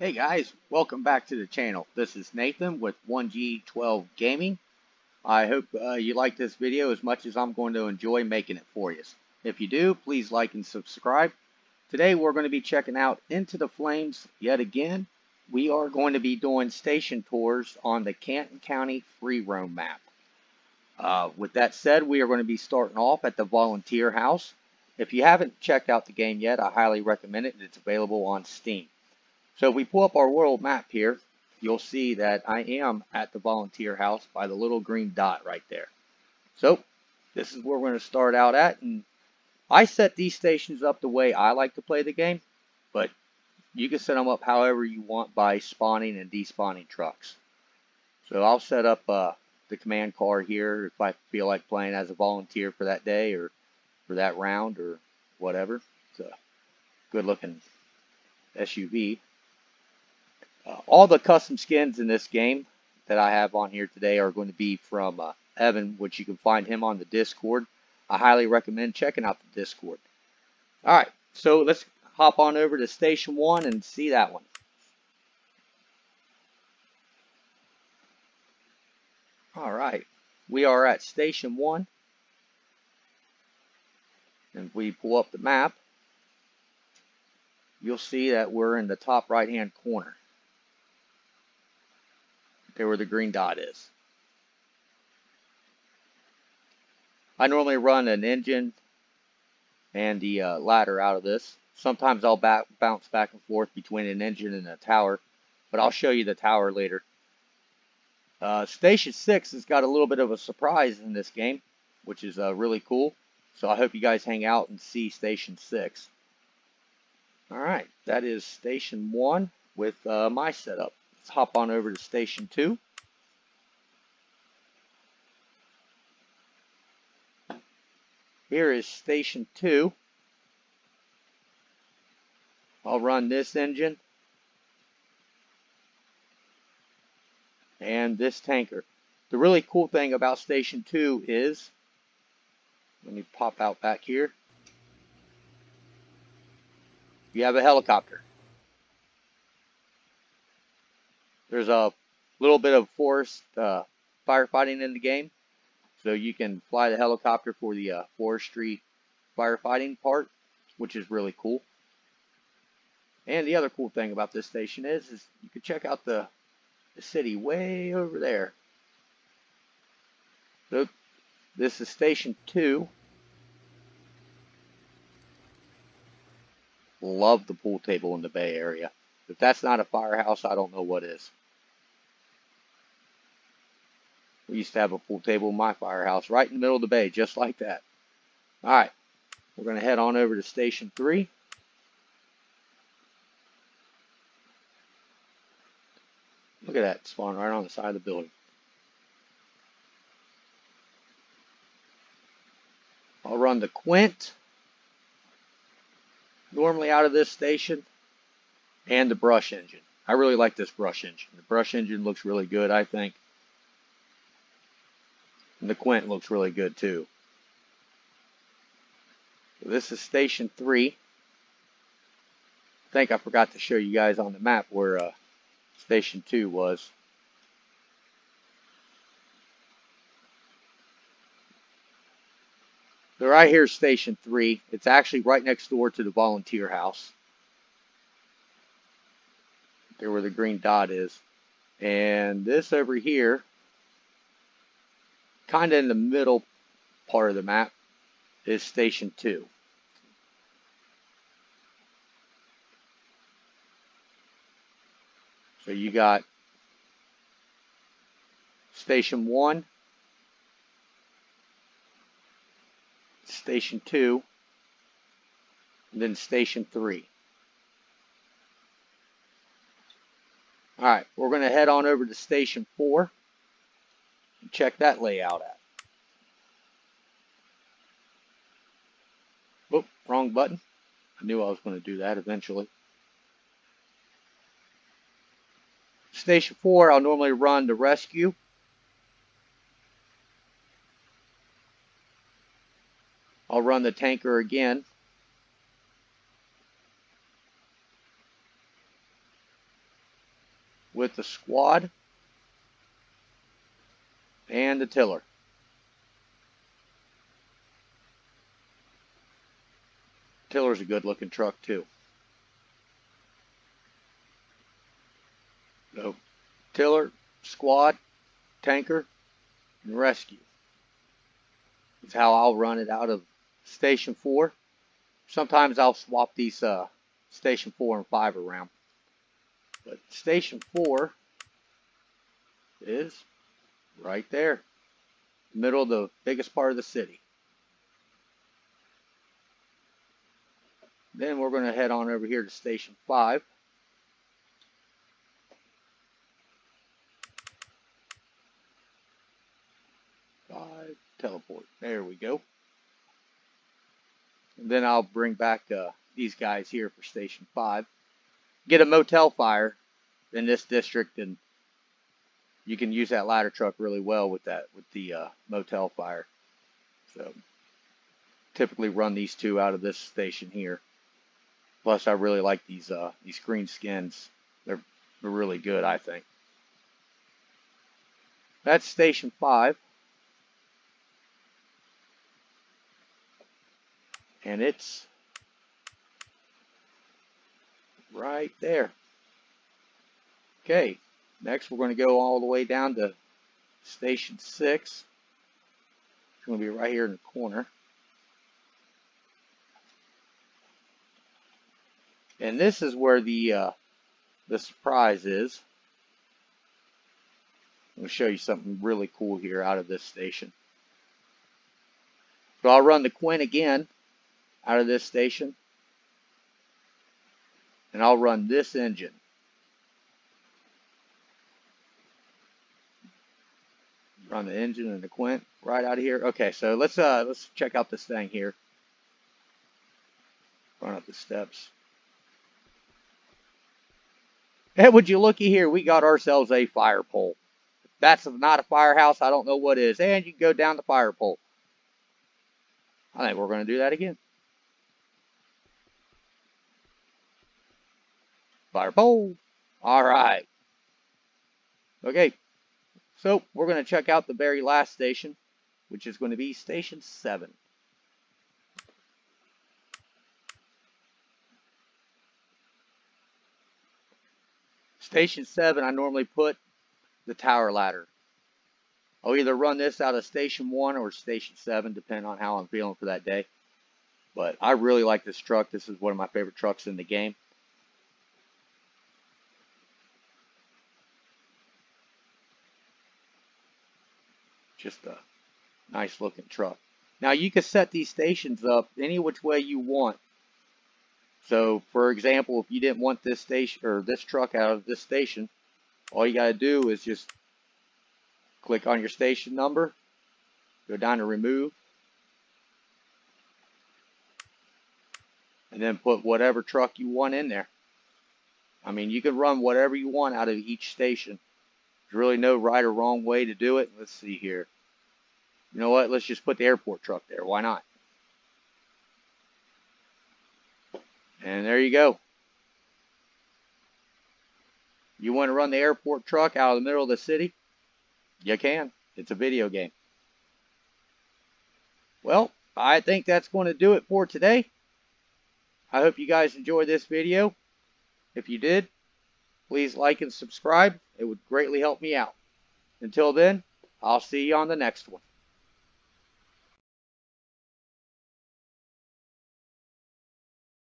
Hey guys, welcome back to the channel. This is Nathan with 1G12 Gaming. I hope uh, you like this video as much as I'm going to enjoy making it for you. If you do, please like and subscribe. Today we're going to be checking out Into the Flames yet again. We are going to be doing station tours on the Canton County free roam map. Uh, with that said, we are going to be starting off at the Volunteer House. If you haven't checked out the game yet, I highly recommend it. It's available on Steam. So if we pull up our world map here, you'll see that I am at the volunteer house by the little green dot right there. So this is where we're going to start out at. And I set these stations up the way I like to play the game, but you can set them up however you want by spawning and despawning trucks. So I'll set up uh, the command car here if I feel like playing as a volunteer for that day or for that round or whatever. It's a good looking SUV. Uh, all the custom skins in this game that I have on here today are going to be from uh, Evan, which you can find him on the Discord. I highly recommend checking out the Discord. All right, so let's hop on over to Station 1 and see that one. All right, we are at Station 1. And if we pull up the map, you'll see that we're in the top right hand corner there where the green dot is. I normally run an engine and the uh, ladder out of this. Sometimes I'll back, bounce back and forth between an engine and a tower, but I'll show you the tower later. Uh, Station 6 has got a little bit of a surprise in this game, which is uh, really cool. So I hope you guys hang out and see Station 6. Alright, that is Station 1 with uh, my setup. Let's hop on over to station two. Here is station two. I'll run this engine and this tanker. The really cool thing about station two is, let me pop out back here, you have a helicopter. There's a little bit of forest uh, firefighting in the game. So you can fly the helicopter for the uh, forestry firefighting part, which is really cool. And the other cool thing about this station is, is you can check out the, the city way over there. So this is station two. Love the pool table in the Bay Area. If that's not a firehouse, I don't know what is. We used to have a pool table in my firehouse right in the middle of the bay, just like that. All right, we're going to head on over to Station 3. Look at that spawn right on the side of the building. I'll run the Quint, normally out of this station, and the brush engine. I really like this brush engine. The brush engine looks really good, I think. And the Quint looks really good too. This is station three. I think I forgot to show you guys on the map where uh, station two was. So right here is station three. It's actually right next door to the volunteer house. There where the green dot is. And this over here kind of in the middle part of the map is station 2. So you got station 1, station 2, and then station 3. Alright, we're going to head on over to station 4 check that layout out. Oh, wrong button. I knew I was going to do that eventually. Station 4, I'll normally run the rescue. I'll run the tanker again. with the squad and the tiller. Tiller's a good looking truck too. So, tiller, squad, tanker, and rescue. Is how I'll run it out of Station 4. Sometimes I'll swap these uh, Station 4 and 5 around. But Station 4 is right there. Middle of the biggest part of the city. Then we're going to head on over here to Station 5. Five, teleport. There we go. And then I'll bring back uh, these guys here for Station 5. Get a motel fire in this district and you can use that ladder truck really well with that, with the uh, motel fire. So typically run these two out of this station here. Plus, I really like these uh, these green skins. They're, they're really good, I think. That's station five. And it's right there. Okay, next we're going to go all the way down to station six. It's going to be right here in the corner. And this is where the uh, the surprise is. I'm going to show you something really cool here out of this station. So I'll run the Quint again out of this station. And I'll run this engine. Run the engine and the Quint right out of here. Okay, so let's uh let's check out this thing here. Run up the steps. And would you looky here, we got ourselves a fire pole. That's not a firehouse, I don't know what is. And you go down the fire pole. I think we're going to do that again. Fire pole. All right. Okay. So we're going to check out the very last station, which is going to be station 7. Station 7, I normally put the tower ladder. I'll either run this out of Station 1 or Station 7, depending on how I'm feeling for that day. But I really like this truck. This is one of my favorite trucks in the game. Just a nice looking truck. Now you can set these stations up any which way you want. So, for example, if you didn't want this station or this truck out of this station, all you got to do is just click on your station number, go down to remove, and then put whatever truck you want in there. I mean, you can run whatever you want out of each station. There's really no right or wrong way to do it. Let's see here. You know what? Let's just put the airport truck there. Why not? And there you go. You want to run the airport truck out of the middle of the city? You can. It's a video game. Well, I think that's going to do it for today. I hope you guys enjoyed this video. If you did, please like and subscribe. It would greatly help me out. Until then, I'll see you on the next one.